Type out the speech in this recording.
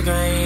disagree